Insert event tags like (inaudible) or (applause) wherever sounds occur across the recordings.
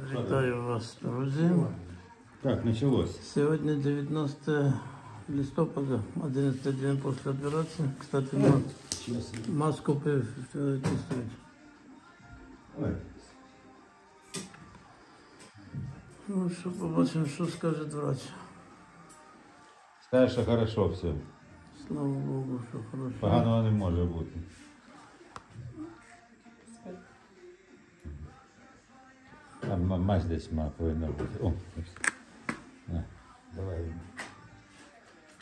Вітаю вас, друзі. Так, началось. Сьогодні 19 листопада, 11 день після операції. Кстати, ма- маску пив е, тестують. Ой. Ну, що побачимо, що скаже врач. Скажеш, що хорошо все. Слава Богу, що хорошо. Поганого не може бути. Там ма- мазь десь ма повинна бути. О, ось. На, давай.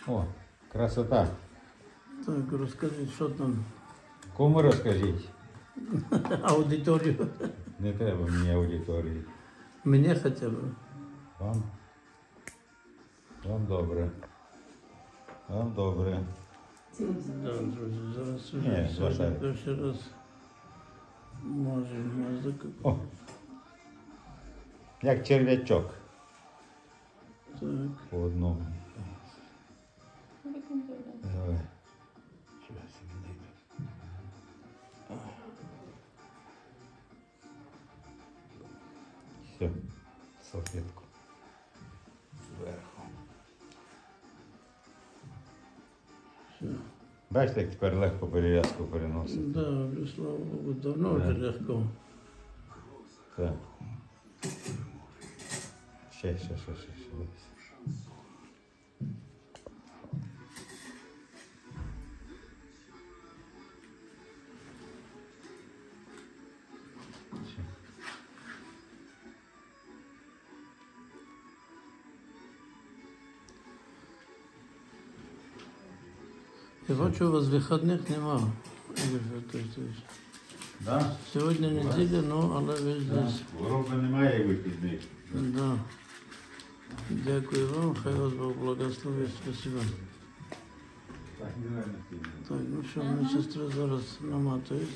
О, красота. Так, розкажіть, що там Кому розкажіть? (laughs) аудиторію. Не треба мені аудиторії. Мені хоча б. Вам? Вам добре. Вам добре. Да, друзі, зараз Ні, вже сьогодні вважаю. перший раз може мазок. О. Як черв'ячок. Так. По одному. Давай. Все, салфетку. Зверху. Бачите, як тепер легко перев'язку переносити. Да, слава Богу, давно Да. вже легко. Так. Ще, ще, ще, ще, ще. Ще. Я бачу, у вас вихідних нема. Ігор Федорович. Да? Сьогодні неділя, ну, але ви здесь. Хвороби немає вихідних. Да. Дякую вам, хай вас Бог благословить. Спасибо. Так, ну що, ми сестри зараз наматують.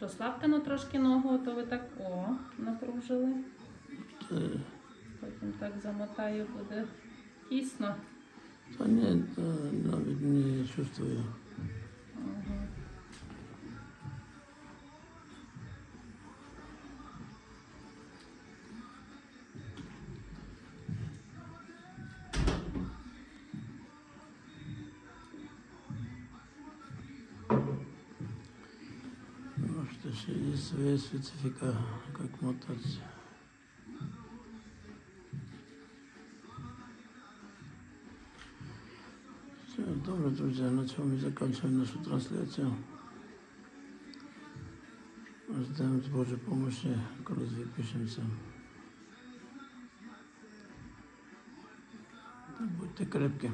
Розслабте ну трошки ногу, то ви так о, напружили. Потім так замотаю, буде тісно. Та ні, та, навіть не чувствую. Ага. Может, еще есть своя специфика, как мотать. Все, добре, друзья, на чем мы заканчиваем нашу трансляцию. Ждем с Божьей помощи, когда выпишемся. Так, будьте крепки.